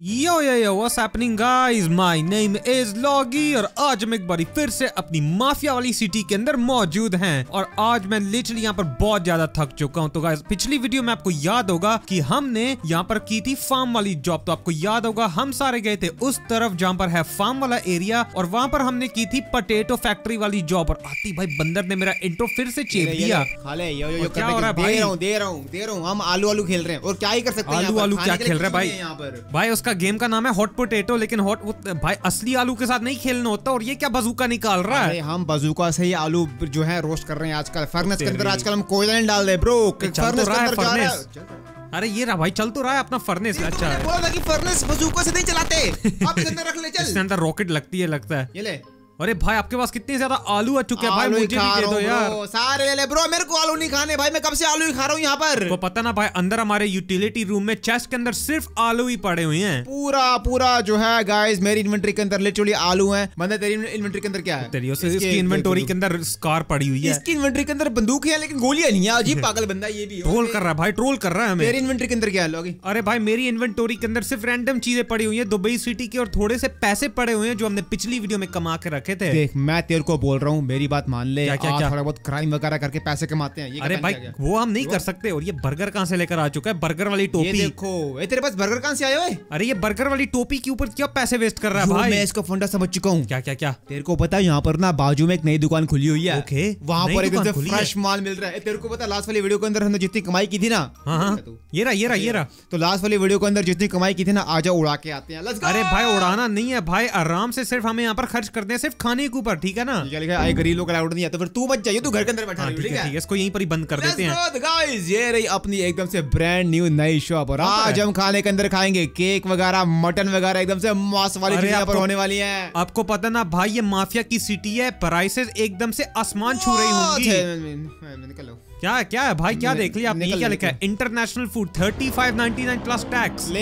Yo yo yo what's happening guys my name is Loggy और आज हम एक बारी फिर से अपनी माफिया वाली सिटी के अंदर मौजूद हैं। और आज मैं लिटरली यहाँ पर बहुत ज़्यादा थक चुका हूँ। तो गाइस पिछली वीडियो में आपको याद होगा कि हमने यहाँ पर की थी फार्म वाली जॉब तो आपको याद होगा हम सारे गए थे उस तरफ़ जहाँ पर है फार्म वाला एरिया और वहाँ पर हमने की थी पटेटो फैक्ट्री वाली जॉब और आती भाई बंदर ने मेरा इंट्रो फिर से चेप दिया। क्या हो रहा है भाई? दे रहा हूँ दे रहा हूँ दे रहा हूँ। हम आलू आलू खेल रहे हैं। और क्या ही कर सकते हैं आलू आलू क्या खेल रहे है भाई? भाई उसका गेम का नाम है हॉट पोटेटो लेकिन हॉट भाई असली आलू के साथ नहीं खेलना होता और ये क्या बजूका निकाल रहा है? हम बजूका से ही आलू जो है रोस्ट कर रहे हैं आजकल। फर्नेस के अंदर आजकल हम कोयला डाल रहे ब्रो फर्नेस। अरे ये रहा भाई चल तो रहा है अपना फर्नेस अच्छा। बोला था कि फर्नेस बजूका से नहीं चलाते। इसके अंदर रख ले चल। इसके अंदर रॉकेट लगती है लगता है। ये ले। अरे भाई आपके पास कितने ज़्यादा आलू आ चुके हैं भाई? मुझे भी दे दो यार। सारे ले ले। ब्रो मेरे को आलू नहीं खाने भाई मैं कब से आलू ही खा रहा हूँ यहाँ पर? को पता ना भाई अंदर हमारे यूटिलिटी रूम में चेस्ट के अंदर सिर्फ़ आलू ही पड़े हुए हैं। पूरा पूरा जो है गाइस मेरी इन्वेंट्री के अंदर लिटरली आलू है। मतलब तेरी इन्वेंटरी के अंदर क्या है? तेरी इसकी इन्वेंटोरी के अंदर स्कार पड़ी हुई है। इसकी इन्वेंटरी के अंदर बंदूक है लेकिन गोलियाँ नहीं है। अजीब पागल बंदा ये भी ट्रोल कर रहा है भाई ट्रोल कर रहा है मेरी इन्वेंटरी के अंदर क्या है अरे भाई मेरी इन्वेंटोरी के अंदर सिर्फ़ रैंडम चीज़ें पड़ी हुई है दुबई सिटी की और थोड़े से पैसे पड़े हुए हैं जो हमने पिछली वीडियो में कमा के रखे थे? देख मैं तेरे को बोल रहा हूँ मेरी बात मान ले। क्या- क्या- क्या? थोड़ा बहुत क्राइम वगैरह करके पैसे कमाते हैं ये अरे भाई क्या वो हम नहीं कर सकते और ये बर्गर कहाँ से लेकर आ चुका है? बर्गर वाली टोपी। देखो ये तेरे पास बर्गर कहाँ से आए हुए अरे ये बर्गर वाली टोपी के ऊपर क्या पैसे वेस्ट कर रहा है मैं भाई? इसका फंडा समझ चुका हूँ। क्या क्या क्या? तेरे को पता है यहाँ पर ना बाजू में एक नई दुकान खुली हुई है। ओके, वहाँ पर एकदम है। फ्रेश माल मिल रहा है। तेरे को पता लास्ट वाली वीडियो के अंदर हमने जितनी कमाई की थी ना हाँ हाँ। ये रहा ये रहा ये रहा। तो लास्ट वाली वीडियो के अंदर जितनी कमाई की थी ना आजा उड़ा के आते हैं। अरे भाई उड़ाना नहीं है भाई। आराम से सिर्फ़ हमें यहाँ पर खर्च करते हैं सिर्फ़ खाने के ऊपर ठीक है ना? लिखा है, आए गरीब लोग अलाउड नहीं है तो फिर तू बच जाइए तू घर के अंदर बैठा हाँ ठीक है इसको यहीं पर ही बंद कर देते हैं। गाइस ये रही अपनी एकदम से ब्रांड न्यू नई शॉप और आज हम खाने के अंदर खाएँगे केक वगैरह मटन वगैरह एकदम से मांस वाली चीज़ें पर होने वाली है। आपको पता ना भाई ये माफिया की सिटी है प्राइसेस एकदम से आसमान छू रही होंगी। होंगी निकलो क्या क्या है भाई? क्या देख लिया? आपने क्या लिखा है? International food thirty five ninety nine plus tax ले।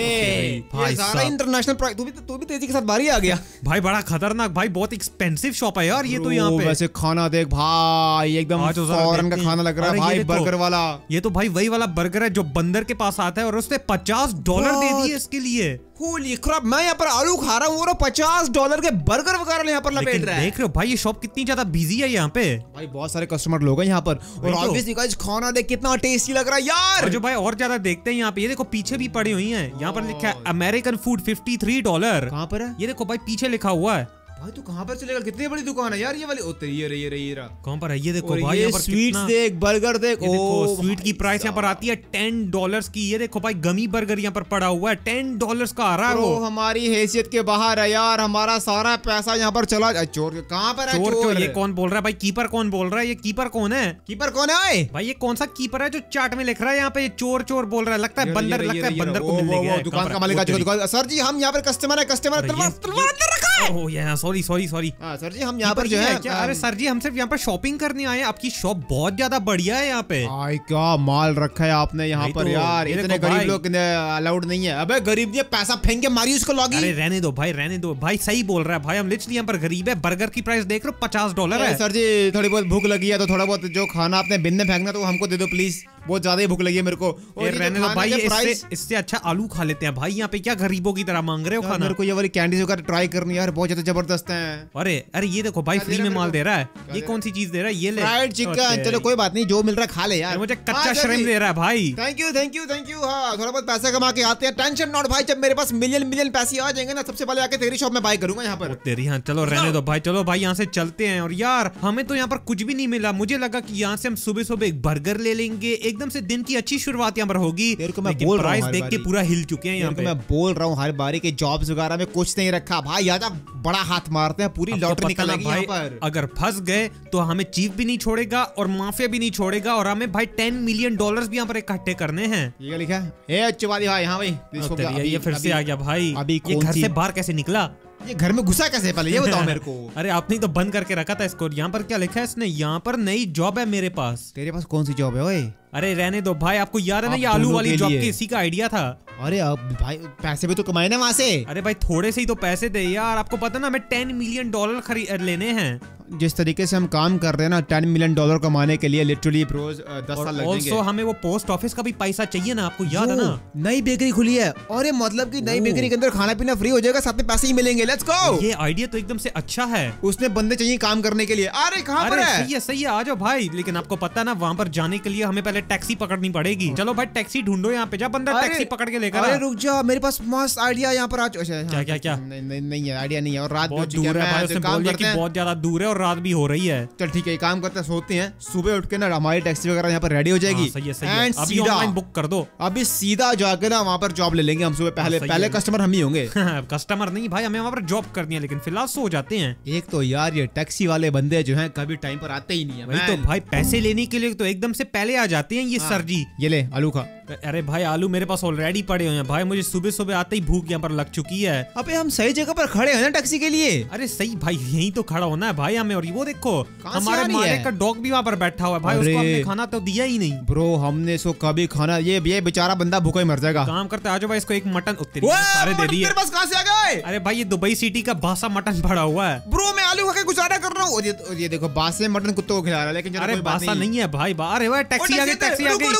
भाई ये सारा इंटरनेशनल प्राइस तू भी तू भी तेज़ी के साथ बाहर ही आ गया। भाई बड़ा खतरनाक भाई बहुत एक्सपेंसिव शॉप है यार ये तो यहाँ पे। वैसे खाना देख भाई एकदम आज तो फॉरेन का खाना लग रहा है भाई बर्गर वाला। ये तो भाई वही वाला बर्गर है जो बंदर के पास आता है और उसने पचास डॉलर दे? दिए इसके लिए। होली क्रॉप मैं यहाँ पर आलू खा रहा हूँ पचास डॉलर के बर्गर वगैरह यहाँ पर लपेट रहा है। देख रहे हो भाई ये शॉप कितनी ज़्यादा बिज़ी है यहाँ पे। भाई बहुत सारे कस्टमर लोग हैं यहाँ पर। और तो। ऑब्वियसली गाइस खाना देख कितना टेस्टी लग रहा है यार! और जो भाई और ज़्यादा देखते हैं यहाँ पे ये देखो पीछे भी पड़ी हुई है। यहाँ पर लिखा है अमेरिकन फ़ूड 53 डॉलर कहाँ पर है? ये देखो भाई पीछे लिखा हुआ है। भाई तू कहाँ पर चलेगा? कितनी बड़ी दुकान है यार ये वाली? ओ तेरी ये रही ये रही ये रहा। कहाँ पर है? ये देखो भाई ये स्वीट्स देख बर्गर देख। ओ स्वीट की प्राइस यहाँ पर आती है टेन डॉलर्स की। ये देखो भाई गमी बर्गर यहाँ पर पड़ा हुआ है। टेन डॉलर्स का आ रहा है वो। हमारी हैसियत के बाहर है यार। हमारा सारा पैसा यहाँ पर चला चोर कहाँ पर है चोर ये कौन बोल रहा है भाई? कीपर कौन बोल रहा है? ये कीपर कौन है? कीपर कौन है भाई? ये कौन सा कीपर है जो चार्ट में लिख रहा है यहाँ पे? चोर चोर बोल रहा है। लगता है बंदर लगता है बंदर को मिलने गया दुकान का मालिक सर जी हम यहाँ पर कस्टमर है कस्टमर रखा है। ओह ये सॉरी सॉरी सॉरी हाँ सर जी हम यहाँ पर जो है क्या? अरे सर जी हम सिर्फ़ यहाँ पर शॉपिंग करने आए आपकी शॉप बहुत ज़्यादा बढ़िया है यहाँ पे। क्या माल रखा है आपने यहाँ पर तो, यार? इतने गरीब लोग अलाउड नहीं है। अबे गरीब है, पैसा फेंक के मारी उसको लॉगी। अरे रहने दो भाई रहने दो। भाई सही बोल रहा है भाई हम लिटरली यहाँ पर गरीब है। बर्गर की प्राइस देख रहे हो पचास डॉलर है। सर जी थोड़ी बहुत भूख लगी है तो थोड़ा बहुत जो खाना आपने बिन में फेंकना तो हमको दे दो प्लीज़ बहुत ज़्यादा ही भूख लगी है मेरे को। और रहने दो भाई इससे इससे अच्छा आलू खा लेते हैं भाई। यहाँ पे क्या गरीबों की तरह मांग रहे हो खाना? मेरे को ये वाली कैंडीज वगैरह ट्राई करनी है यार बहुत ज़्यादा ज़बरदस्त है। अरे अरे ये देखो भाई फ्री में माल दे रहा है। ये कौन सी चीज़ दे रहा है? ये फ्राइड चिकन चलो कोई बात नहीं जो मिल रहा है खा ले यार। मुझे हाँ, कच्चा जी। दे रहा है भाई। Thank you thank you thank you हाँ थोड़ा बहुत पैसा कमा के आते हैं। टेंशन नॉट भाई जब मेरे पास मिलियन मिलियन पैसे आ जाएँगे ना सबसे पहले आके तेरी शॉप में बाय करूँगा यहाँ पर। तेरी हाँ चलो रहने दो भाई चलो भाई यहाँ से चलते हैं। और यार हमें तो यहाँ पर कुछ भी नहीं मिला। मुझे लगा की यहाँ से हम सुबह सुबह एक बर्गर ले लेंगे एकदम से दिन की अच्छी शुरुआत यहाँ पर होगी। तेरे को मैं बोल प्राइस देख के पूरा हिल चुके हैं यहाँ पे। मैं बोल रहा हूँ हर बारी के जॉब्स वगैरह में कुछ नहीं रखा। भाई यार बड़ा हाथ मारते हैं पूरी लॉटरी पता ना निकलेगी यहाँ भाई अगर फंस गए तो हमें चीफ भी नहीं छोड़ेगा और माफिया भी नहीं छोड़ेगा और हमें भाई टेन मिलियन डॉलर्स भी यहाँ पर इकट्ठे करने हैं। ये लिखा है? ए अच्छी बात भाई। हाँ भाई ये फिर से आ गया भाई। अभी ये घर से बाहर कैसे निकला? ये घर में घुसा कैसे पहले? ये बताओ मेरे को। अरे आपने तो बंद करके रखा था इसको। यहाँ पर क्या लिखा है इसने? यहाँ पर नई जॉब है मेरे पास। तेरे पास कौन सी जॉब है ओए? अरे रहने दो भाई आपको याद है ना ये आलू वाली जॉब। के इसी का आइडिया था। अरे अब भाई पैसे भी तो कमाए ना वहाँ से। अरे भाई थोड़े से ही तो पैसे दे यार। आपको पता ना हमें टेन मिलियन डॉलर खरीद लेने हैं। जिस तरीके से हम काम कर रहे हैं ना टेन मिलियन डॉलर कमाने के लिए लिटरली रोज दस साल लग ऑल्सो हमें वो पोस्ट ऑफ़िस का भी पैसा चाहिए ना आपको याद है ना? नई बेकरी खुली है और ये मतलब कि नई बेकरी के अंदर खाना पीना फ्री हो जाएगा साथ में पैसे ही मिलेंगे। लेट्स गो ये आइडिया तो एकदम से अच्छा है। उसने बंदे चाहिए काम करने के लिए। अरे कहाँ पर है? सही है सही है आ जाओ भाई। लेकिन आपको पता है ना वहाँ पर जाने के लिए हमें पहले टैक्सी पकड़नी पड़ेगी। चलो भाई टैक्सी ढूंढो यहाँ पे। जा बंदा टैक्सी पकड़ के लेकर अरे रुक जा मेरे पास मस्त आइडिया यहाँ पर आ चुका है क्या, क्या, क्या? नहीं है आइडिया नहीं है। और रात बहुत दूर हैं बहुत ज़्यादा दूर है और रात भी हो रही है। चल ठीक है काम करते हैं सोते हैं। सुबह उठ के ना हमारी टैक्सी वगैरह यहाँ पर रेडी हो जाएगी। हाँ, सही है सही है। अभी सीधा ऑनलाइन बुक कर दो। अभी सीधा जाके ना वहाँ पर जॉब ले लेंगे हम सुबह पहले। सही पहले कस्टमर हम ही होंगे। कस्टमर नहीं भाई हमें वहाँ पर जॉब करनी है लेकिन फ़िलहाल सो जाते हैं। एक तो यार ये टैक्सी वाले बंदे जो है कभी टाइम पर आते ही नहीं है तो भाई पैसे लेने के लिए तो एकदम से पहले आ जाते हैं ये हाँ। सर जी। ये ले आलू खा। अरे भाई आलू मेरे पास ऑलरेडी पड़े हुए हैं। भाई मुझे सुबह सुबह आते ही भूख यहाँ पर लग चुकी है। अबे हम सही जगह पर खड़े हैं ना टैक्सी के लिए। अरे सही भाई यही तो खड़ा होना है भाई हमें। और वो देखो हमारे मालिक का डॉग भी वहाँ पर बैठा हुआ है। भाई उसको हमने खाना तो दिया ही नहीं। ब्रो हमने इसको कभी खाना ये ये बेचारा बंदा भूखा ही मर जाएगा। काम करते आज भाई इसको एक मटन उत्तरी सारे दे दिए। कहाँ से आ गए? अरे भाई ये दुबई सिटी का बासा मटन पड़ा हुआ है। ब्रो मैं आलू खा के गुजारा कर रहा हूँ। ये देखो बासे मटन कुत्तों को खिला रहा है लेकिन अरे बासा नहीं। है भाई बाहर टैक्सी आ गई टैक्सी आ गई।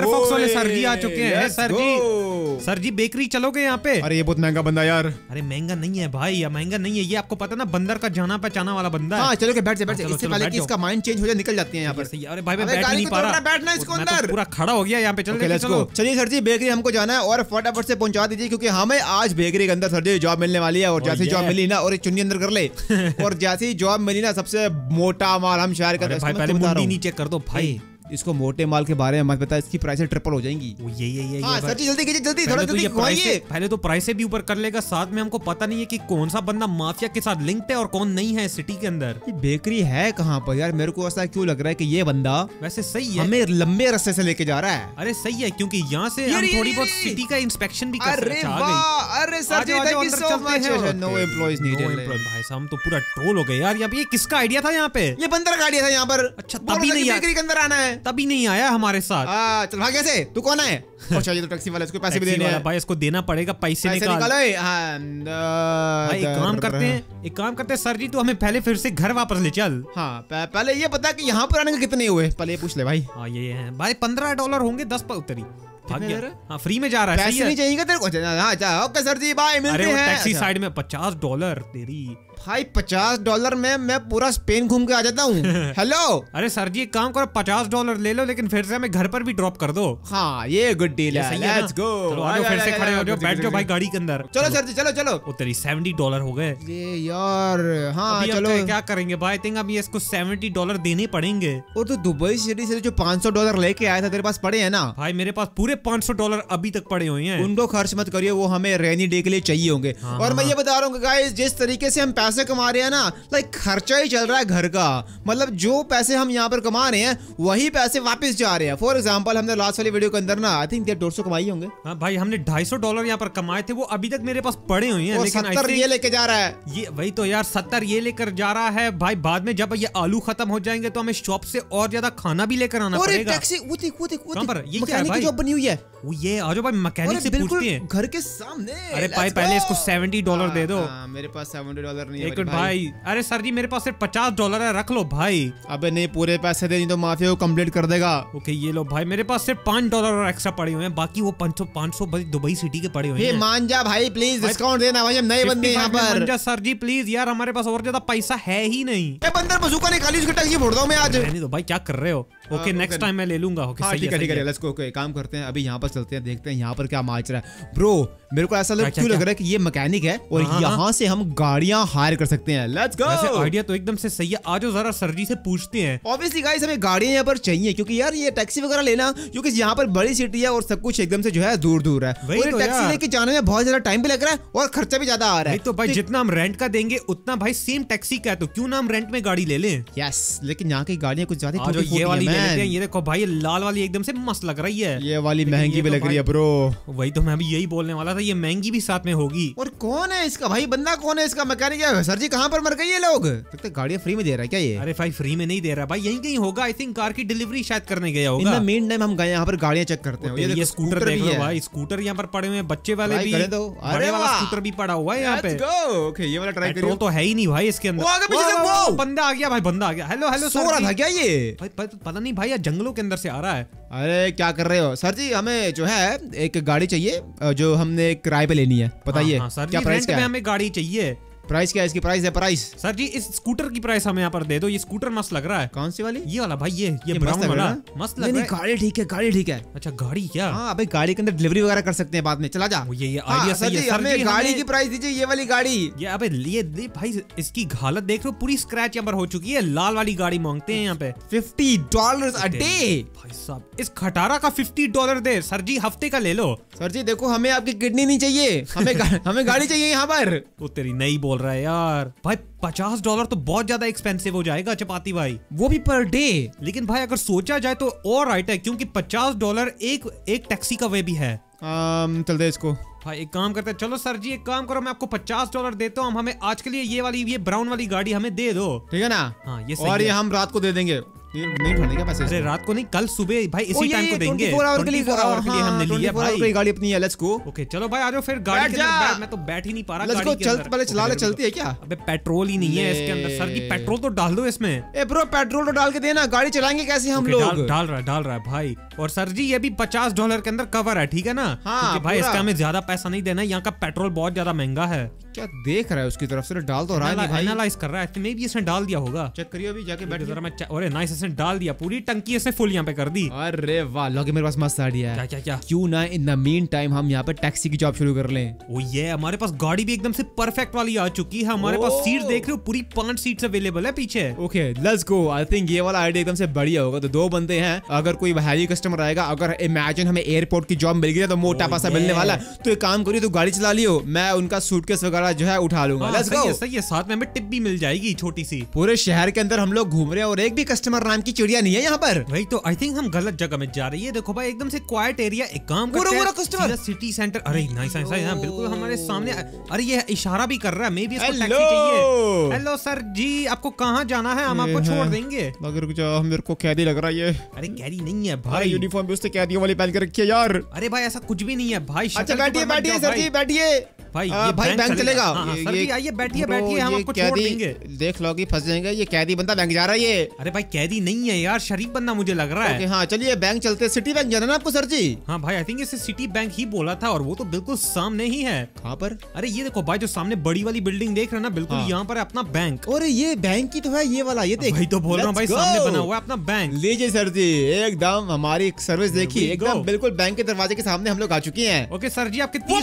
रुको फायरफॉक्स वाले सर जी आ चुके हैं सर जी सर जी बेकरी चलोगे यहाँ पे अरे ये बहुत महँगा बंदा यार। अरे महँगा नहीं है भाई ये महँगा नहीं है। ये आपको पता ना बंदर का जाना पहचाना वाला बंदा है। हाँ चलो के बैठ बैठ जा इससे पहले कि इसका माइंड चेंज हो जाए निकल जाती है यहाँ पर। अरे भाई मैं बैठ नहीं पा रहा। बैठना इसको तो अंदर। पूरा खड़ा हो गया यहाँ पे चल गो चलिए सर जी बेकरी हमको जाना है और फटाफट से पहुँचा दीजिए क्योंकि हमें आज बेकरी के अंदर सर जी जॉब मिलने वाली है और जैसे जॉब मिली ना और एक चुन्नी अंदर कर ले। और जैसे ही जॉब मिली ना सबसे मोटा माल हम शेयर हैं बता रहा नीचे कर दो भाई। इसको मोटे माल के बारे में मत बता इसकी प्राइस ट्रिपल हो जाएँगी। ये ये ये हाँ सर जल्दी कीजिए जल्दी थोड़ा तो जल्दी घुमाइए। पहले तो प्राइस भी ऊपर कर लेगा साथ में हमको पता नहीं है कि कौन सा बंदा माफिया के साथ लिंक्ड है और कौन नहीं है सिटी के अंदर। ये बेकरी है कहाँ पर? यार मेरे को ऐसा क्यों लग रहा है की ये बंदा वैसे सही है। हमें लंबे रास्ते से लेके जा रहा है। अरे सही है क्यूँकी यहाँ से हम थोड़ी बहुत सिटी का इंस्पेक्शन भी कर अरे सकते आ गई। वाह अरे sir ji thank you so much no employees needed भाई साहब हम तो पूरा ट्रोल हो गए। यार ये किसका आइडिया था यहाँ पे? ये बंदर का आइडिया था यहाँ पर। अच्छा, तभी रहा नहीं बेकरी के अंदर आना है। तभी नहीं आया हमारे साथ। चल भाग कैसे तू कौन है? अच्छा ये तो टैक्सी वाला इसको पैसे भी देने हैं। भाई इसको देना पड़ेगा पैसे निकाल। निकालो ए, हाँ, भाई एक काम करते हैं एक काम करते हैं सर जी तू हमें पहले फिर से घर वापस ले चल। हाँ पहले ये पता कि यहाँ पर आने के कितने हुए पहले पूछ ले भाई। हाँ ये है। भाई पंद्रह डॉलर होंगे दस पर उतरी? हाँ फ्री में जा रहा है पैसे नहीं चाहिए तेरे को? हाँ अच्छा ओके सर जी बाय मिलते हैं। टैक्सी अच्छा। साइड में पचास डॉलर तेरी। भाई पचास डॉलर में मैं पूरा स्पेन घूम के आ जाता हूँ। हेलो? अरे सर जी एक काम करो पचास डॉलर ले लो लेकिन फिर से हमें घर पर भी ड्रॉप कर दो। हाँ ये गुड डील है? लेट्स गो चलो फिर से खड़े हो जाओ बैठ जाओ भाई गाड़ी के अंदर। चलो सर जी चलो चलो। तेरी सेवेंटी डॉलर हो गए। ये यार हाँ चलो। क्या- करेंगे? भाई थिंक अभी इसको सेवेंटी डॉलर देने पड़ेंगे। और तो दुबई सिटी से जो 500 डॉलर लेके आया था तेरे पास पड़े हैं ना? भाई मेरे पास पूरे पाँच सौ डॉलर अभी तक पड़े हुए हैं। उनको खर्च मत करिए वो हमें रेनी डे के लिए चाहिए होंगे। हाँ, और मैं हाँ। ये बता रहा हूँ गाइस जिस तरीके से हम पैसे कमा रहे हैं ना लाइक खर्चा ही चल रहा है घर का। मतलब जो पैसे हम यहाँ पर कमा रहे हैं वही पैसे वापस जा रहे हैं। फॉर एग्ज़ाम्पल हमने लास्ट वाली वीडियो के अंदर ना आई थिंक डेढ़ सौ कमाई होंगे? हाँ भाई हमने ढाई सौ डॉलर यहाँ पर कमाए थे वो अभी तक मेरे पास पड़े हुए हैं सत्तर ये लेके जा रहा है। ये वही तो यार सत्तर ये लेकर जा रहा है। भाई बाद में जब ये आलू खत्म हो जाएँगे तो हमें शॉप से और ज़्यादा खाना भी लेकर आना पड़ेगा। वो देख वो देख वो देख। ये? जॉब बनी हुई है। वो ये आ जाओ भाई मैकेनिक से पूछते हैं। घर के सामने अरे भाई पहले इसको सेवेंटी डॉलर दे दो। हाँ, हाँ, मेरे पास सेवेंटी डॉलर नहीं है एक मिनट भाई। अरे सर जी मेरे पास सिर्फ़ पचास डॉलर है रख लो भाई। अबे नहीं पूरे पैसे दे नहीं तो माफिया को कंप्लीट कर देगा। ओके ये लो भाई मेरे पास सिर्फ़ पाँच डॉलर और एक्स्ट्रा पड़े हुए हैं बाकी वो पाँच सौ पाँच सौ दुबई सिटी के पड़े हुए हैं मान जा भाई प्लीज़ डिस्काउंट देना भाई हम नए बंदे यहाँ पर। सर जी प्लीज़ यार हमारे पास और ज़्यादा पैसा है ही नहीं। बंदर बजूका निकाली उसकी टैक्सी फोड़ दो मैं आज। रहने दो भाई क्या कर रहे हो? ओके। नेक्स्ट टाइम मैं ले लूँगा। ओके सही ठीक है है ठीक है लेट्स गो ओके काम करते हैं अभी यहाँ पर चलते हैं देखते हैं यहाँ पर क्या माच रहा है। ब्रो मेरे को ऐसा लग क्या, लग रहा है कि ये मैकेनिक है और हाँ, हाँ। यहाँ से हम गाड़ियाँ हायर कर सकते हैं। लेट्स वैसे गो आइडिया तो एकदम से सही है। आज जरा सर जी से पूछते हैं। ऑब्वियसली गाइस हमें गाड़ियाँ यहाँ पर चाहिए क्योंकि यार ये टैक्सी वगैरह लेना क्योंकि यहाँ पर बड़ी सिटी है और सब कुछ एकदम से जो है दूर दूर है और तो टैक्सी लेके जाने में बहुत ज़्यादा टाइम भी लग रहा है और खर्चा भी ज़्यादा आ रहा है। तो भाई जितना हम रेंट का देंगे उतना भाई सेम टैक्सी का है तो क्यों ना हम रेंट में गाड़ी ले लें? यस लेकिन यहाँ की गाड़ियाँ कुछ ज़्यादा ये वाली. लेते हैं। ये देखो भाई लाल वाली एकदम से मस्त लग रही है। ये वाली महँगी भी तो लग रही है ब्रो वही तो मैं अभी यही बोलने वाला था ये महँगी भी साथ में होगी। और कौन है इसका भाई? बंदा कौन है इसका? मैकेनिक है। सर जी कहाँ पर मर गई ये लोग? है गाड़ियाँ फ्री में दे रहा है क्या ये? अरे भाई फ्री में नहीं दे रहा। भाई यहीं कहीं होगा। आई थिंक कार की डिलीवरी शायद करने गया होगा। मेन टाइम हम गए यहाँ पर गाड़ियाँ चेक करते हैं। ये, स्कूटर देख लो भाई स्कूटर यहाँ पर पड़े हुए हैं। बच्चे वाले भी बड़े वाला स्कूटर भी पड़ा हुआ है यहाँ पे। ये वाला ट्राई करियो। तो है ही नहीं भाई इसके अंदर। बंदा आ गया भाई बंदा आ गया। हेलो हेलो सो रहा था क्या ये? पता नहीं भाई यार जंगलों के अंदर से आ रहा है। अरे क्या कर रहे हो? सर जी हमें जो है एक गाड़ी चाहिए जो हमने किराए पे लेनी है। बताइए हाँ, हाँ, क्या प्राइस क्या है? हमें गाड़ी चाहिए। प्राइस क्या है? इसकी प्राइस है प्राइस सर जी इस स्कूटर की प्राइस हमें यहाँ पर दे दो। ये स्कूटर मस्त लग रहा है। कौन सी वाली? ये वाला भाई ये ये, ये मस्त ब्राउन लग रहा वाला। है मस्त लग रहा है। गाड़ी ठीक है गाड़ी ठीक है। अच्छा गाड़ी क्या? हाँ अबे गाड़ी के अंदर डिलीवरी वगैरह कर सकते हैं बाद में। चला जा। ये ये आइडिया सही है। हमें गाड़ी की प्राइस दीजिए ये वाली गाड़ी। ये अबे ये भाई इसकी हालत देख रहे हो पूरी स्क्रैच यहाँ पर हो चुकी है। लाल वाली गाड़ी मांगते हैं यहाँ पे। फिफ्टी डॉलर अ डे भाई साहब इस खटारा का फिफ्टी डॉलर दे। सर जी हफ़्ते का ले लो। सर जी देखो हमें आपकी किडनी नहीं चाहिए। हमें हमें गाड़ी चाहिए यहाँ पर। वो तेरी नहीं बोल रहा है यार। भाई पचास डॉलर तो बहुत ज़्यादा एक्सपेंसिव हो जाएगा चपाती भाई। वो भी पर डे लेकिन भाई अगर सोचा जाए तो और राइट है क्योंकि पचास डॉलर एक एक टैक्सी का वे भी है। आम, चल दे इसको। भाई एक काम करते हैं। चलो सर जी एक काम करो मैं आपको पचास डॉलर देता हूँ। हम हमें आज के लिए ये वाली ये ब्राउन वाली गाड़ी हमें दे दो। ठीक है ना? हाँ, ये सही और ये हम रात को दे देंगे। ये पैसे? अरे रात को नहीं कल सुबह भाई इसी टाइम को देंगे। 24 आवर के लिए आवर के लिए हाँ, हमने लिया। 24 आवर की भाई गाड़ी अपनी है लेट्स गो ओके चलो भाई आ जाओ फिर गाड़ी के अंदर। मैं तो बैठ ही नहीं पा रहा गाड़ी के चल पहले चला। ले चलती है क्या? अबे पेट्रोल ही नहीं है इसके अंदर। सर की पेट्रोल तो डाल दो इसमें। ए ब्रो पेट्रोल तो डाल के देना। गाड़ी चलाएँगे कैसे हम लोग? डाल, रहा है डाल रहा है भाई। और सर जी ये भी पचास डॉलर के अंदर कवर है ठीक है ना? हाँ, भाई इसका हमें ज़्यादा पैसा नहीं देना यहाँ का पेट्रोल बहुत ज़्यादा महँगा है। क्या देख रहा है उसकी तरफ़ से? डाल तो रहा है भाई। एनालाइज कर रहा है। मे भी इसने डाल दिया होगा। चेक करियो अभी जाके बैठ जरा मैं अरे नाइस इसने डाल दिया। पूरी टंकी इसने फुल यहाँ पे कर दी। अरे वाह लॉगी मेरे पास मस्त आइडिया है। क्या क्या क्या? क्यों ना इन द मीन टाइम हम यहाँ पे टैक्सी की जॉब शुरू कर लें। ओ ये हमारे पास गाड़ी भी एकदम से परफेक्ट वाली आ चुकी है। हमारे पास। सीट देख रहे हो पूरी पाँच सीट्स अवेलेबल है पीछे। Okay let's go I think ये वाला आइडिया एकदम से बढ़िया होगा। तो दो बंदे हैं। अगर कोई हैवी कस्टमर आएगा अगर इमेजिन हमें एयरपोर्ट की जॉब मिल गई तो मोटा Oh, पैसा मिलने वाला तो एक काम करियो तो गाड़ी चला लियो। मैं उनका सूटकेस वगैरह जो है उठा लूँगा। हाँ, लेट्स सही गो है सही है साथ में हमें टिप भी मिल जाएगी छोटी सी पूरे शहर के अंदर हम लोग घूम रहे हैं और एक भी कस्टमर नाम की चिड़िया नहीं है यहाँ पर। भाई तो आई थिंक हम गलत जगह में जा रही है। देखो भाई एकदम से क्वाइट एरिया एक काम पूरा- customer। सिटी सेंटर अरे नाइस नाइस नाइस बिल्कुल हमारे सामने अरे ये इशारा भी कर रहा है मे भी इसको टैक्सी चाहिए। हेलो सर जी आपको कहाँ जाना है? हम आपको छोड़ देंगे। कुछ मेरे को कैदी लग रहा है ये। अरे कैदी नहीं है भाई भाई। यूनिफॉर्म भी उसने कैदियों वाली पहन के रखी है यार। अरे भाई ऐसा कुछ भी नहीं है भाई अच्छा बैठिए बैठिए सर जी बैठिए। भाई, आ, ये भाई बैंक चलेगा। हाँ, हाँ, ये- आइए, बैठिए, बैठिए, हम आपको छोड़ देंगे। देख लोगी फंस जाएँगे। ये कैदी बंदा बैंक जा रहा है ये। अरे भाई कैदी नहीं है यार शरीफ बंदा मुझे लग रहा है। हाँ चलिए बैंक चलते सिटी बैंक जाना ना आपको सर जी? हाँ भाई आई थिंक इसे सिटी बैंक ही बोला था और वो तो बिल्कुल सामने ही है। कहाँ पर? अरे ये देखो भाई जो सामने बड़ी वाली बिल्डिंग देख रहे ना बिल्कुल हाँ। यहाँ पर है अपना बैंक और ये बैंक की तो है ये वाला ये देख। भाई तो बोल रहा हूँ भाई सामने बना हुआ है अपना बैंक लीजिए सर जी एकदम हमारी सर्विस देखिए एकदम बिल्कुल बैंक के दरवाजे के सामने हम लोग आ चुके हैं। ओके सर जी आपके वो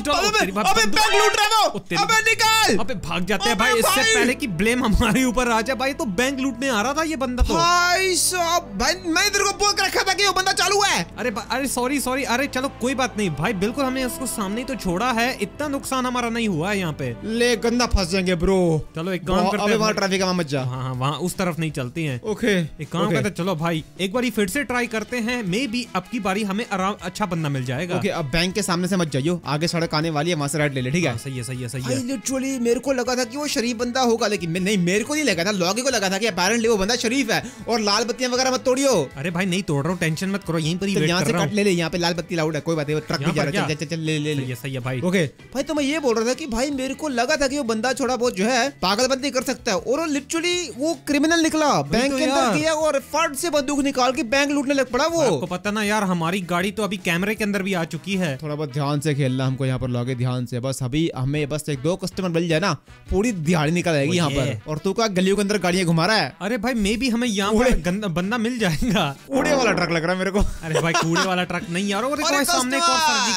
लूट रहे हो अबे निकाल। अबे भाग जाते हैं भाई। इससे पहले कि ब्लेम हमारे ऊपर आ जाए भाई तो बैंक लूटने आ रहा था ये बंदा तो। भाई साहब भाई मैं तेरे को बोल के रखा था कि वो बंदा चालू है। अरे अरे सॉरी सॉरी अरे चलो कोई बात नहीं। भाई बिल्कुल हमने उसको सामने ही तो छोड़ा है। इतना नुकसान हमारा नहीं हुआ है यहाँ पे। ले गंदा फंस जाएँगे ब्रो चलो एक काम करते हैं। वहाँ ट्रैफ़िक है मत जा। हाँ हाँ वहाँ उस तरफ़ नहीं चलती है। ओके। एक काम करते चलो भाई एक बार फिर से ट्राई करते हैं। मे बी अब की बारी हमें आराम अच्छा बंदा मिल जाएगा। ओके अब बैंक के सामने से मत जाइयो। आगे सड़क आने वाली है वहाँ से राइट ले ले ठीक है? हाँ, सही है सही है सही है। लिटरली मेरे को लगा था कि वो शरीफ बंदा होगा लेकिन नहीं मेरे को नहीं लगा था लॉगी को लगा था कि अपेरेंटली वो बंदा शरीफ है और लाल बत्तियाँ वगैरह मत तोड़ियो। अरे भाई नहीं तोड़ रहा हूँ टेंशन मत करो यहीं पर ही तो यहाँ से कट ले ले यहाँ पे लाल बत्ती लाउड है कोई बात नहीं वो ट्रक भी जा रहा है चल ले ले सही है सही है भाई। ओके भाई तो मैं ये बोल रहा था कि भाई मेरे को लगा था कि वो बंदा थोड़ा बहुत जो है पागलबंदी कर सकता है और लिटरली वो क्रिमिनल निकला बैंक तो के अंदर गया और फट से बंदूक निकाल के बैंक लूटने लग पड़ा वो। आपको पता ना यार हमारी गाड़ी तो अभी कैमरे के अंदर भी आ चुकी है। थोड़ा बहुत ध्यान से खेलना हमको यहाँ पर लॉगे ध्यान से बस अभी हमें बस एक दो कस्टमर मिल जाए ना पूरी दिहाड़ी निकल आएगी यहाँ पर। और तू का गलियों के अंदर गाड़ियाँ घुमा रहा है? अरे भाई मे भी हमें यहाँ पर बंदा मिल जाएगा। कूड़े वाला ट्रक लग रहा है मेरे को। अरे भाई कूड़े वाला ट्रक नहीं यार और सामने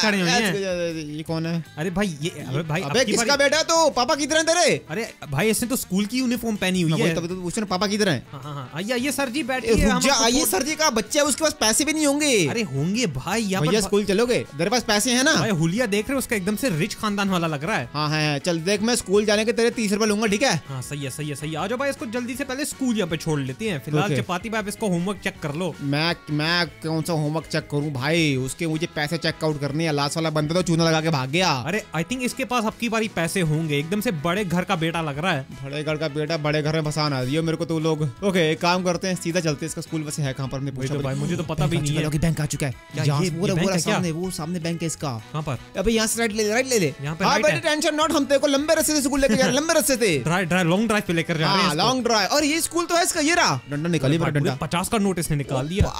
खड़े हुए हैं। ये कौन है? अरे भाई ये अबे भाई अबे किसका बेटा है तू? पापा किधर है तेरे? अरे भाई इसने तो स्कूल की यूनिफॉर्म पहनी हुई है। तभी तो पूछ पापा किधर है। हाँ हाँ हाँ। आइए सर जी बैठिए। आपको आइए सर जी का बच्चा है उसके पास पैसे भी नहीं होंगे। अरे होंगे भाई यहाँ भैया स्कूल चलोगे? तेरे पास पैसे है ना? हुलिया देख रहे हो उसका एकदम से रिच खानदान वाला लग रहा है। हाँ है, है। चल देख मैं स्कूल जाने के तेरे तीस रुपए लूँगा ठीक है? हाँ सही है सही है सही है। आ जाओ भाई इसको जल्दी से पहले स्कूल यहाँ पे छोड़ लेते हैं। फ़िलहाल चपाती भाई इसको होमवर्क चेक कर लो। मैं मैं कौन सा होमवर्क चेक करूँ भाई? उसके मुझे पैसे चेकआउट करने हैं। लास्ट वाला बंदा तो चूना लगा के भाग गया। अरे आई थिंक इसके पास अब की बारी पैसे होंगे। एकदम से बड़े घर का बेटा लग रहा है। बड़े घर का बेटा बड़े घर में फंसाना आ दियो मेरे को तो लोग। ओके एक काम करते हैं सीधा चलते हैं इसका स्कूल। वैसे है कहाँ पर? हमने पूछा तो भाई, मुझे तो पता भी नहीं है। बैंक आ चुका है। यहाँ ये- से ये पूरा पूरा सामने वो सामने बैंक है इसका। कहाँ पर? अबे यहाँ से राइट ले ले राइट ले ले। यहाँ पे हाँ है। टेंशन नॉट हम तेरे को लंबे रास्ते से स्कूल लेके जा रहे लंबे रास्ते से। ड्राइव ड्राइव लॉन्ग ड्राइव पे लेकर जा रहे हैं हाँ लॉन्ग ड्राइव और ये स्कूल तो है इसका ये रहा। डंडा निकाली बड़ा डंडा। पचास का नोट इसने निकाल दिया।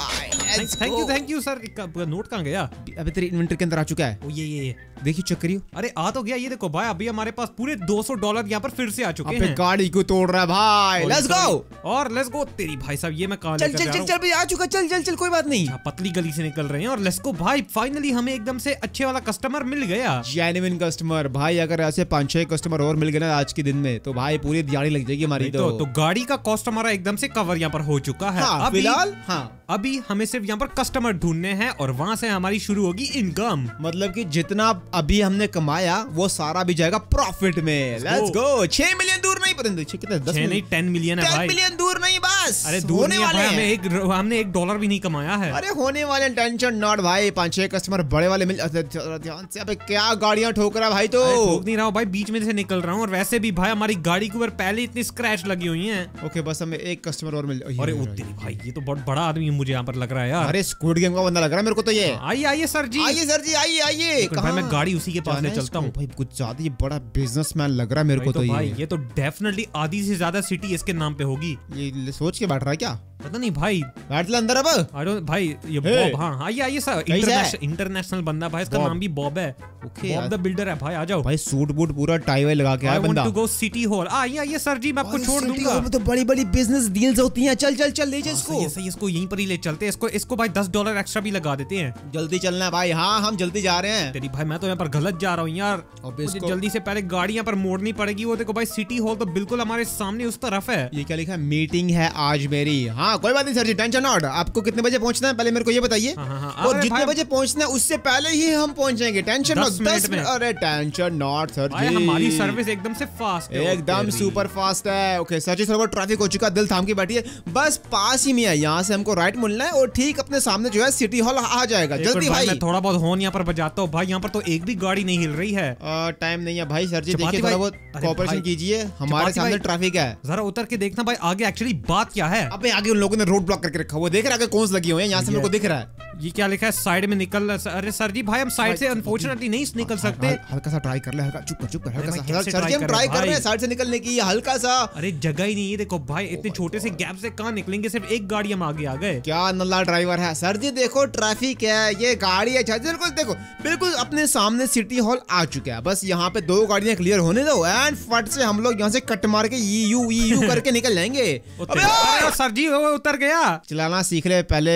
Thank you thank you sir note कहाँ गया? अबे तेरे इन्वेंटरी के अंदर आ चुका है। ओ ये ये। देखिए चेक करियो अरे आ तो गया ये देखो भाई अभी हमारे पास पूरे 200 डॉलर यहाँ पर फिर से आ चुके हैं। गाड़ी क्यों तोड़ रहा है भाई। लेट्स गो और लेट्स गो तेरी भाई साहब ये मैं कहा चल चल चल चल भाई आ चुका चल चल चल कोई बात नहीं। अच्छा, पतली गली से निकल रहे हैं और लेट्स गो भाई फाइनली हमें एकदम से अच्छे वाला कस्टमर मिल गया। जेन्युइन कस्टमर भाई अगर ऐसे पाँच छह कस्टमर और मिल गए ना आज के दिन में तो भाई पूरी दिहाड़ी लग जाएगी हमारी तो, तो। गाड़ी का कॉस्ट हमारा एकदम से कवर यहाँ पर हो चुका है। हाँ फ़िलहाल हाँ। अभी हमें सिर्फ़ यहाँ पर कस्टमर ढूँढने हैं और वहाँ से हमारी शुरू होगी इनकम मतलब कि जितना अभी हमने कमाया वो सारा भी जाएगा प्रॉफिट में। लेट्स गो छह मिलियन दूर नहीं पता कितने? दस नहीं टेन मिलियन है भाई। मिलियन दूर नहीं बस अरे होने वाले भाई हमें हैं एक हमने एक डॉलर भी नहीं कमाया है। अरे होने वाले टेंशन नॉट भाई। पाँच छह कस्टमर बड़े वाले मिल ध्यान से अबे क्या गाड़ियाँ ठोक रहा है भाई तो? ठोक नहीं रहा हूँ भाई बीच में से निकल रहा हूँ और वैसे भी भाई हमारी गाड़ी के ऊपर पहले इतनी स्क्रैच लगी हुई है। ओके बस हमें एक कस्टमर और मिल अरे तेरी भाई ये तो बहुत बड़ा आदमी मुझे यहाँ पर लग रहा है यार। अरे स्कूड गेम का बंदा लग रहा है मेरे को तो ये। आइए आइए सर जी। आइए सर जी आइए आइए। भाई मैं गाड़ी उसी के पास ले चलता हूँ। भाई कुछ ज़्यादा ये बड़ा बिजनेसमैन लग रहा है मेरे को तो तो ये। तो डेफिनेटली आधी से ज़्यादा सिटी इसके नाम पे होगी। ये सोच के बैठ रहा है क्या? पता नहीं भाई। बैठ ले अंदर अब। डोंट भाई ये! बॉब हाँ आइए आइए सर। इंटरनेशनल इंटरनेशनल बंदा भाई इसका नाम भी बॉब है। ओके बॉब द बिल्डर है भाई आ जाओ। भाई सूट बूट पूरा टाई वाई लगा के आई आया वांट बंदा। टू गो सिटी हॉल आइए आइए सर जी मैं आपको छोड़ दूँगा। Hall में तो बड़ी बड़ी बिज़नेस डील्स होती हैं। चल चल चल ले जा हाँ, इसको। सही इसको यहीं पर ही ले चलते हैं। इसको इसको भाई दस डॉलर एक्स्ट्रा भी लगा देते हैं। जल्दी चलना है भाई। हाँ हम जल्दी जा रहे हैं। तेरी भाई मैं तो यहाँ पर गलत जा रहा हूँ यार। मुझे जल्दी से पहले गाड़ी यहाँ पर मोड़नी पड़ेगी। वो देखो भाई सिटी हॉल तो बिल्कुल हमारे सामने उस तरफ़ है। ये क्या लिखा है? मीटिंग है आज मेरी। हाँ कोई बात नहीं सर जी टेंशन नॉट आपको कितने बजे पहुँचना है पहले मेरे को ये बताइए। हाँ, हाँ, हाँ। और जितने बजे पहुँचना है उससे पहले ही हम पहुँचेंगे। टेंशन नॉट दस मिनट। अरे टेंशन नॉट सर जी। हमारी सर्विस एकदम से फास्ट है। एकदम सुपर फास्ट है। ओके सर जी थोड़ा बहुत ट्रैफ़िक हो चुका दिल थाम के बैठिए। बस पास ही में है यहाँ से हमको राइट मुड़ना है और ठीक अपने सामने जो है सिटी हॉल आ जाएगा। जल्दी भाई थोड़ा बहुत हॉर्न यहाँ पर बजाता हूँ। भाई यहाँ पर तो एक भी गाड़ी नहीं हिल रही है। टाइम नहीं है भाई सर जी देखिए थोड़ा बहुत कॉपरेशन कीजिए। हमारे सामने ट्रैफ़िक है। जरा उतर के देखना भाई आगे एक्चुअली बात क्या है? अबे आगे उन लोगों ने रोड ब्लॉक करके रखा हुआ देख रहा है कौन लगी हुई है यहाँ से मेरे को दिख रहा है। ये क्या लिखा है? साइड में निकल अरे सर जी भाई हम साइड से अनफॉर्चुनेटली नहीं निकल सकते। हल्का सा ट्राई कर ले हल्का चुप कर चुप कर हल्का सा सर जी हम ट्राई कर रहे हैं साइड से निकलने की हल्का सा। अरे जगह ही नहीं है देखो भाई इतने छोटे से गैप से कहाँ निकलेंगे सिर्फ़ एक गाड़ी हम आगे आ गए। क्या नल्ला ड्राइवर है? सर जी देखो ट्रैफ़िक है ये गाड़ी है बिल्कुल देखो बिल्कुल अपने सामने सिटी हॉल आ चुका है। बस यहाँ पे दो गाड़ियाँ क्लियर होने दो एंड फट से हम लोग यहाँ से कट मार के यू यू करके निकल जाएँगे। सर जी वो उतर गया। चलाना सीख ले पहले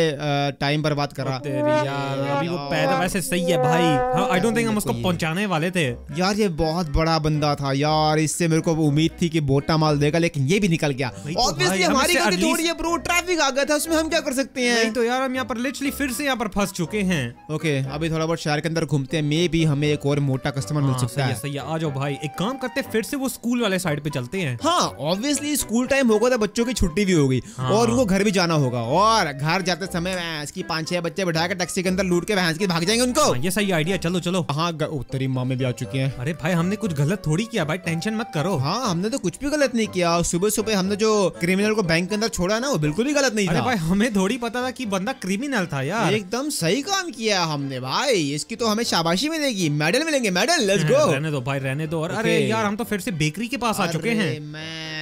टाइम बर्बाद कर। रहा तेरी यार अभी वो पैदा वैसे सही है भाई। आई डोंट थिंक हम उसको पहुँचाने वाले थे। यार ये बहुत बड़ा बंदा था यार इससे मेरे को उम्मीद थी कि बोटा माल देगा लेकिन ये भी निकल गया। तो ऑब्वियसली हमारी गलती थोड़ी है ब्रो ट्रैफ़िक आ गया था उसमें हम क्या कर सकते नहीं हैं तो यार हम यहाँ पर लिटरली फिर से यहाँ पर फंस चुके हैं। ओके अभी थोड़ा बहुत शहर के अंदर घूमते हैं मे भी हमें एक और मोटा कस्टमर मिल हाँ, सकता है। सही है। आ जाओ भाई एक काम करते फिर से वो स्कूल वाले साइड पे चलते हैं। हाँ ऑब्वियसली स्कूल टाइम होगा तो बच्चों की छुट्टी भी होगी। हाँ। और घर भी जाना होगा। और घर जाते समय भैंस की पाँच छह बच्चे बैठा के टैक्सी के अंदर लूट के भैंस की भाग जाएँगे उनको। हाँ, ये सही आइडिया चलो चलो। हाँ ग- ओ, तेरी मामे भी आ चुके हैं। अरे भाई हमने कुछ गलत थोड़ी किया भाई टेंशन मत करो। हाँ हमने तो कुछ भी गलत नहीं किया। सुबह सुबह हमने जो क्रिमिनल को बैंक के अंदर छोड़ा ना वो बिल्कुल भी गलत नहीं था। भाई हमें थोड़ी पता था की बंदा क्रिमिनल था यार। एकदम सही काम किया हमने भाई। इसकी तो हमें शाबाशी मिलेगी। मेडल मिलेंगे मेडल लेट्स गो रहने दो भाई रहने दो। और अरे यार हम तो फिर से बेकरी के पास आ चुके हैं।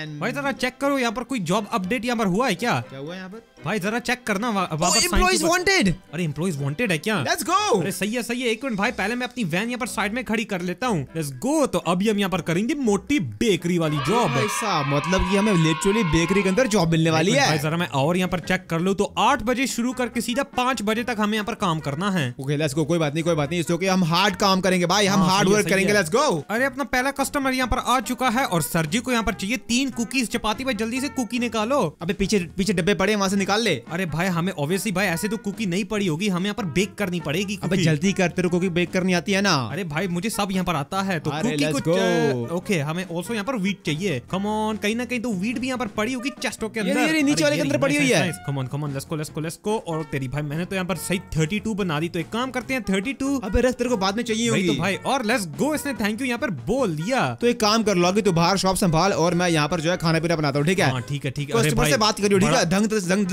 मैन भाई जरा चेक करो यहाँ पर कोई जॉब अपडेट यहाँ पर हुआ है क्या? क्या हुआ यहाँ पर? भाई जरा चेक करना वा, वापस एम्प्लॉइज वांटेड अरे एम्प्लॉइज वांटेड है क्या? लेट्स गो अरे सही है सही है एक मिनट भाई पहले मैं अपनी वैन यहाँ पर साइड में खड़ी कर लेता हूँ। लेट्स गो तो अभी हम यहाँ पर करेंगे मोटी बेकरी वाली जॉब ऐसा मतलब कि हमें लिटरली बेकरी के अंदर जॉब मिलने वाली है। भाई जरा मैं और यहाँ पर चेक कर लूँ तो आठ बजे शुरू करके सीधा पाँच बजे तक हमें यहाँ पर काम करना है। ओके लेट्स गो कोई बात नहीं कोई बात नहीं इसको कि हम हार्ड काम करेंगे भाई हम हाँ, हार्ड वर्क करेंगे लेट्स गो अरे अपना पहला कस्टमर यहाँ पर आ चुका है और सर जी को यहाँ पर चाहिए तीन कुकीज चपाती भाई जल्दी से कुकी निकालो। अभी पीछे पीछे डब्बे पड़े वहाँ से निकाल ले। अरे भाई हमें ऑब्वियसली भाई ऐसे तो कुकी नहीं पड़ी होगी। हमें यहाँ पर बेक करनी पड़ेगी अबे जल्दी कर तेरे को बेक करनी आती है ना। अरे भाई मुझे सब यहाँ पर आता है तो कुकी को ओके हमें ऑल्सो यहाँ पर वीट चाहिए। कम ऑन कहीं ना कहीं तो वीट भी यहाँ पर पड़ी होगी चेस्टो के अंदर। नीचे वाले के अंदर पड़ी हुई है। Come on come on let's go let's go let's go और तेरी भाई मैंने तो यहाँ पर सही 32 बना दी। तो एक काम करते हैं 32 अबे रख तेरे को बाद में चाहिए होगी तो भाई और लेट्स गो इसने थैंक यू यहाँ पर बोल दिया। तो एक काम कर लॉगी तू बाहर शॉप संभाल और मैं यहाँ पर जो है खाना पीना बनाता हूँ ठीक है? हाँ ठीक है ठीक है। कस्टमर से बात करियो ठीक है?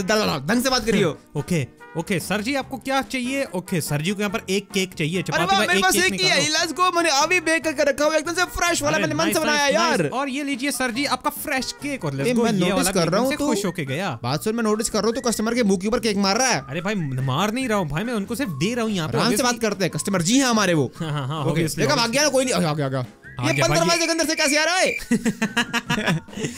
ढंग से- बात करियो ओके ओके सर जी आपको क्या चाहिए? ओके सर जी को यहाँ पर एक केक चाहिए चपाती मेरे एक पास केक एक ही है निकालो। लेट्स मैंने अभी बेक करके रखा हुआ एकदम से फ्रेश वाला मैंने मन से बनाया यार। और ये लीजिए सर जी आपका फ्रेश केक और मैं ये कर रहा हूँ तो- खुश होके गया। बात सुन मैं नोटिस कर रहा हूँ तो कस्टमर के मुँह के ऊपर केक मार रहा है। अरे भाई मार नहीं रहा हूँ भाई मैं उनको सिर्फ़ दे रहा हूँ यहाँ से बात करते हैं कस्टमर जी है हमारे वो। हाँ हाँ हाँ देखा भाग गया कोई नहीं आ गया। ये पंद्रह अंदर से कैसे आ रहा है?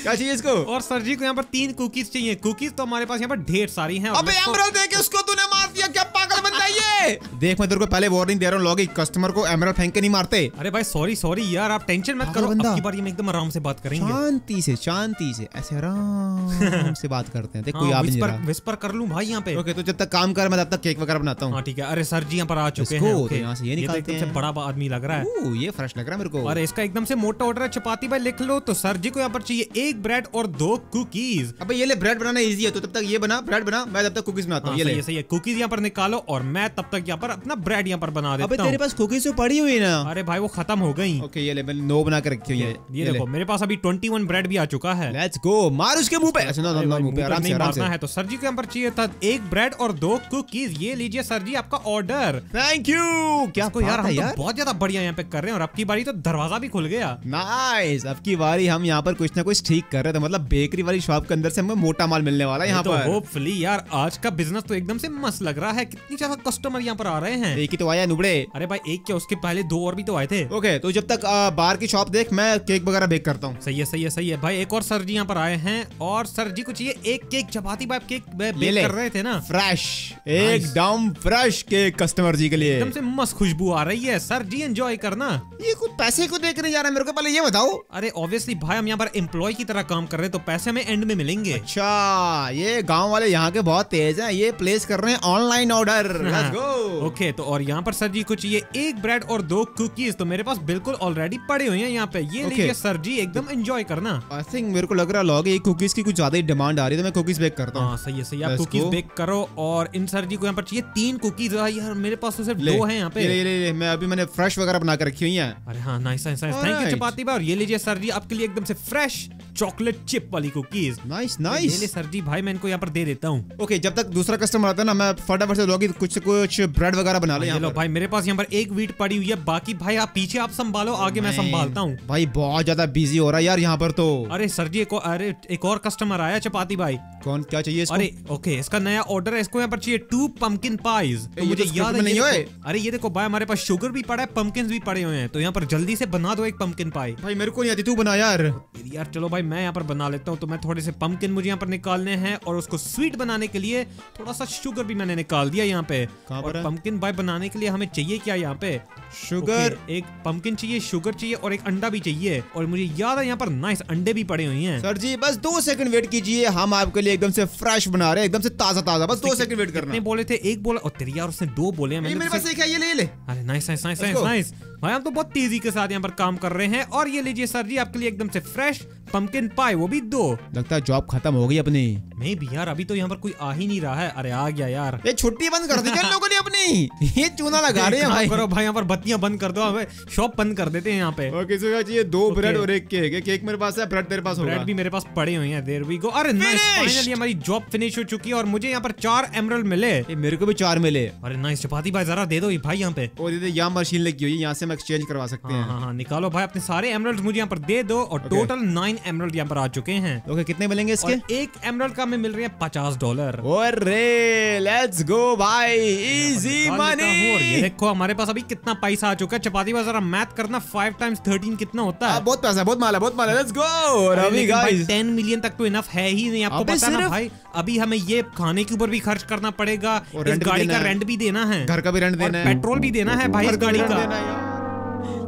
क्या चाहिए इसको? और सर जी को यहाँ पर तीन कुकीज चाहिए। कुकीज तो हमारे पास यहाँ पर ढेर सारी हैं अबे let's go- एमरल्ड दे के उसको तूने मार दिया क्या पागल बंदा ये देख मैं तेरे को पहले वार्निंग दे रहा हूँ लॉगी कस्टमर को एमरल्ड फेंक के नहीं मारते। अरे भाई सॉरी सॉरी यार आप टेंशन मत करो। बंदा। बार हम एकदम आराम से बात करेंगे। शांति से शांति से ऐसे आराम से बात करते हैं। देख कोई आ भी नहीं विस्पर कर लूँ भाई यहाँ पे। ओके तो जब तक काम कर मैं तब तक केक वगैरह बनाता हूँ। हाँ ठीक है। अरे सर जी यहाँ पर आ चुके हैं। तो यहाँ से ये तो निकालते हैं। बड़ा आदमी लग रहा है। ये फ्रेश लग रहा है मेरे को। अरे इसका एकदम से मोटा ऑर्डर है। चपाती भाई लिख लो तो सर जी को यहाँ पर चाहिए एक ब्रेड और दो कुकीज अबे ये ले ब्रेड बनाना इजी है तो तब तक ये बना ब्रेड बना मैं तब तक कुकीज बनाता हाँ, हूँ ये है सही है। कुकीज यहाँ पर निकालो और मैं तब तक यहाँ पर अपना ब्रेड यहाँ पर बना अबे देता तेरे पास कुकीज तो पड़ी हुई ना। अरे भाई वो खत्म हो गई। ओके ये ले मैंने नो बना के रखी हुई है। ये देखो मेरे पास अभी 21 ब्रेड भी आ चुका है। लेट्स गो मार उसके मुँह पे। ऐसे ना ना मुँह पे आराम से नहीं आराम से मारना है तो सर जी के यहाँ पर चाहिए था एक ब्रेड और दो कुकीज ये लीजिए सर जी आपका ऑर्डर थैंक यू क्या इसको यार है हम तो यार। बहुत ज़्यादा बढ़िया यहाँ पे कर रहे हैं और अब की बारी तो दरवाज़ा भी खुल गया। नाइस अब की बारी हम यहाँ पर कुछ ना कुछ ठीक कर रहे थे। मतलब बेकरी वाली शॉप के अंदर से हमें मोटा माल मिलने वाला है यहाँ तो पर। होपफुली यार आज का बिज़नेस तो एकदम से मस्त लग रहा है। कितनी ज़्यादा कस्टमर यहाँ पर आ रहे हैं। एक ही तो आया नुबड़े। अरे भाई एक क्या उसके पहले दो और भी तो आए थे। ओके तो जब तक आ, बाहर की शॉप देख मैं केक वगैरह बेक करता हूँ। सही है सही है सही है। भाई एक और सर जी यहाँ पर आए हैं। और सर जी को चाहिए एक केक चपाती भाई केक बेक कर रहे थे ना? फ्रेश एकदम फ्रेश केक कस्टमर जी के लिए। एकदम से मस्त खुशबू आ रही है। सर जी एंजॉय करना। ये कुछ पैसे को देखने जा रहा है मेरे को पहले ये बताओ। अरे ऑब्वियसली भाई हम यहाँ पर एम्प्लॉय की तरह काम कर रहे हैं तो पैसे हमें एंड में मिलेंगे। अच्छा ये गाँव वाले यहाँ के बहुत तेज हैं ये प्लेस कर रहे हैं online order let's go okay तो और यहाँ पर सर जी कुछ चाहिए एक ब्रेड और दो कुकीज तो मेरे पास बिल्कुल ऑलरेडी पड़े हुए हैं यहाँ पे। ये Okay. लीजिए सर जी एकदम एंजॉय करना। आई थिंक मेरे को लग रहा लॉग ये कुकीज की कुछ ज़्यादा ही डिमांड आ रही है तो मैं कुकीज बेक करता हूँ। हाँ सही है सही आप कुकीज बेक करो और इन सर जी को यहाँ पर चाहिए तीन कुकीज यार मेरे पास तो सिर्फ़ दो हैं यहाँ पे। ले, ले, ले, मैं अभी मैंने फ्रेश वगैरह बना के रखी हुई है। अरे हाँ नाइस नाइस थैंक यू चपाती और ये लीजिए सर जी आपके लिए एकदम से फ्रेश चॉकलेट चिप वाली कुकीज। नाइस ले ले सर जी भाई मैं इनको यहाँ पर दे देता हूँ। ओके जब तक दूसरा कस्टमर आता है ना मैं फटाफट से लॉगी कुछ से कुछ ब्रेड वगैरह बना ले लो भाई मेरे पास यहाँ पर एक वीट पड़ी हुई है बाकी भाई आप पीछे आप संभालो आगे मैं संभालता हूँ। भाई बहुत ज़्यादा बिज़ी हो रहा है यार यहाँ पर तो। अरे सर जी एक अरे एक और कस्टमर आया चपाती भाई। कौन क्या चाहिए इसको? अरे ओके इसका नया ऑर्डर है इसको यहाँ पर चाहिए टू पंकिन पाइज तो मुझे तो याद नहीं है। अरे ये देखो भाई हमारे पास शुगर भी पड़ा है पंकिन भी पड़े हुए हैं। तो यहाँ पर जल्दी से बना दो एक पंकिन पाई भाई मेरे को नहीं आती तू बना यार। यार चलो भाई मैं यहाँ पर बना लेता हूँ तो मैं थोड़े से पंकिन मुझे यहाँ पर निकालने हैं और उसको स्वीट बनाने के लिए थोड़ा सा शुगर भी मैंने निकाल दिया यहाँ पे। और है? पंकिन भाई बनाने के लिए हमें चाहिए क्या यहाँ पे? शुगर एक पंकिन चाहिए शुगर चाहिए और एक अंडा भी चाहिए। और मुझे याद है यहाँ पर नाइस अंडे भी पड़े हुए हैं। सर जी बस दो सेकंड वेट कीजिए हम आपके लिए एकदम से फ्रेश बना रहे हैं एकदम से ताज़ा ताज़ा बस दो सेकंड वेट करना। बोले थे? एक बोला और तेरी यार उसने दो बोले मेरे तो पास एक है ये ले ले। अरे नाइस नाइस नाइस नाइस भाई हम तो बहुत तेज़ी के साथ यहाँ पर काम कर रहे हैं। और ये लीजिए सर जी आपके लिए एकदम से फ्रेश पंपकिन पाई वो भी दो। लगता है जॉब खत्म हो गई अपनी। नहीं भी यार अभी तो यहाँ पर कोई आ ही नहीं रहा है। अरे आ गया यार। ये छुट्टी बंद कर दी क्या लोगों ने अपनी? ये चूना लगा रहे हैं भाई। करो भाई यहाँ पर बत्तियाँ बंद कर दो हमें शॉप बंद कर देते हैं यहाँ पे। और किसी का चाहिए दो ब्रेड और एक केक केक मेरे पास है ब्रेड तेरे पास होगा। ब्रेड भी मेरे पास पड़े हुए हैं देर वी गो अरे नाइस फाइनली हमारी जॉब फिनिश हो चुकी है और मुझे यहाँ पर चार एमरल मिले। मेरे को भी चार मिले। अरे नाइस चपाती भाई जरा दे दो भाई यहाँ पे। और यहाँ मशीन लगी हुई है यहाँ से हम एक्सचेंज करवा सकते हाँ हैं। हाँ हाँ निकालो भाई अपने सारे एमरल्ड मुझे यहाँ पर दे दो और टोटल नाइन एमरल्ड यहाँ पर आ चुके हैं। ओके कितने मिलेंगे इसके? एक एमरल्ड का हमें मिल रहे हैं पचास डॉलर और रे लेट्स गो भाई इजी हूँ मनी देखो हमारे पास अभी कितना पैसा आ चुका है। चपाती भाई जरा मैथ करना फाइव टाइम्स थर्टीन कितना होता है? बहुत पैसा बहुत माल है बहुत माल है। लेट्स गो अभी गाइस टेन मिलियन तक तो इनफ है ही नहीं आपको पता है ना भाई अभी हमें ये खाने के ऊपर भी खर्च करना पड़ेगा और इस गाड़ी का रेंट भी देना है। घर का भी रेंट देना है। पेट्रोल भी देना है भाई इस गाड़ी का। है।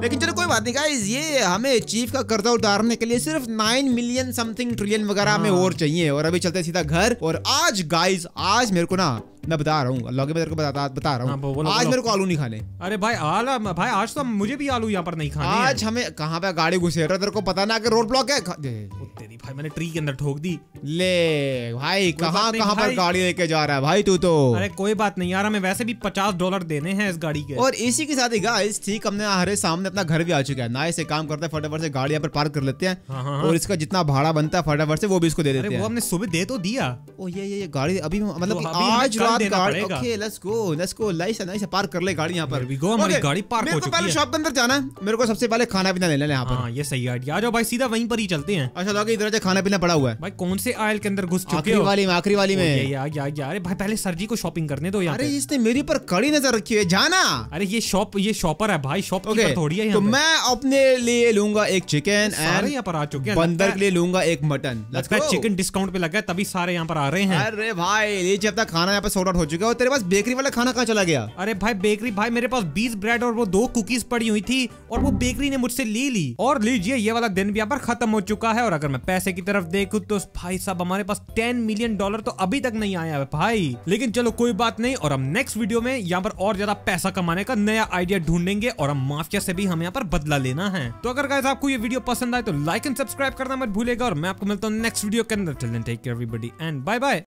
लेकिन चलो कोई बात नहीं गाइस ये हमें चीफ का कर्जा उतारने के लिए सिर्फ़ नाइन मिलियन समथिंग ट्रिलियन वगैरह हमें हाँ। और चाहिए और अभी चलते सीधा घर और आज गाइज़ आज मेरे को ना मैं बता रहा हूँ में तेरे को बता, बता रहा हाँ, हूँ आज मेरे को आलू नहीं खाने। अरे भाई आला भाई आज तो मुझे भी आलू यहाँ पर नहीं खाने आज हमें कहाँ पे गाड़ी घुसे रहा तेरे को पता ना कि रोड ब्लॉक है? तेरी भाई मैंने ट्री के अंदर ठोक दी। ले भाई कहाँ कहाँ पर गाड़ी लेके जा रहा है भाई तू तो? अरे कोई बात नहीं यार हमें वैसे भी पचास डॉलर देने हैं इस गाड़ी के। और इसी के साथ ही गाइस ठीक हमने हमारे सामने अपना घर भी आ चुका है। ना इसे काम करते हैं फटाफट से गाड़ी यहाँ पर पार्क कर लेते हैं। हाँ, हाँ, और इसका जितना भाड़ा बनता है फटाफट से वो भी इसको दे देते वो हमने सुबह दे तो दिया। ओ ये ये गाड़ी अभी मतलब कि आज कल गाड़ी okay let's go let's go nice nice park कर ले गाड़ी यहाँ पर। We go, हमारी गाड़ी मेरे हो को चुकी पहले है। शॉप के अंदर जाना है। मेरे को सबसे पहले खाना पीना लेना है यहाँ पर। हाँ ये सही आइडिया आ जाओ भाई सीधा वहीं पर ही चलते हैं। अच्छा लगे इधर से खाना पीना पड़ा हुआ है। भाई कौन से आयल के अंदर घुस चुके आखिरी वाली में आखिरी वाली में। यार यार यार भाई पहले सर जी को शॉपिंग करने दो अरे पे। इसने मेरी पर कड़ी नज़र रखी है। जाना। अरे ये शॉप ये शॉपर है भाई। शॉप की थोड़ी है तो पे। मैं अपने लिए लूँगा एक चिकन एंड यहाँ पर आ चुके हैं बंदर के लिए लूँगा एक मटन लगता है चिकन डिस्काउंट पे लगा है तभी सारे यहाँ पर आ रहे हैं। अरे भाई लीजिए अपना खाना यहाँ पे सॉर्ट आउट हो चुका है और तेरे पास बेकरी वाला खाना कहाँ चला गया? अरे भाई बेकरी भाई, मेरे पास 20 ब्रेड और वो दो कुकीज पड़ी हुई थी और वो बेकरी ने मुझसे ले ली। और लीजिए, ये वाला दिन भी यहाँ पर खत्म हो चुका है और अगर मैं पैसे की तरफ़ देखू तो भाई साहब, हमारे पास टेन मिलियन डॉलर तो अभी तक नहीं आया है भाई। लेकिन चलो, कोई बात नहीं और हम नेक्स्ट वीडियो में यहाँ पर और ज़्यादा पैसा कमाने का नया आइडिया ढूंढेंगे और हम माफिया से भी हमें यहाँ पर बदला लेना है। तो अगर guys आपको ये वीडियो पसंद आए तो लाइक एंड सब्सक्राइब करना मत भूलेगा और मैं आपको मिलता हूँ नेक्स्ट वीडियो के अंदर। Take care everybody and bye bye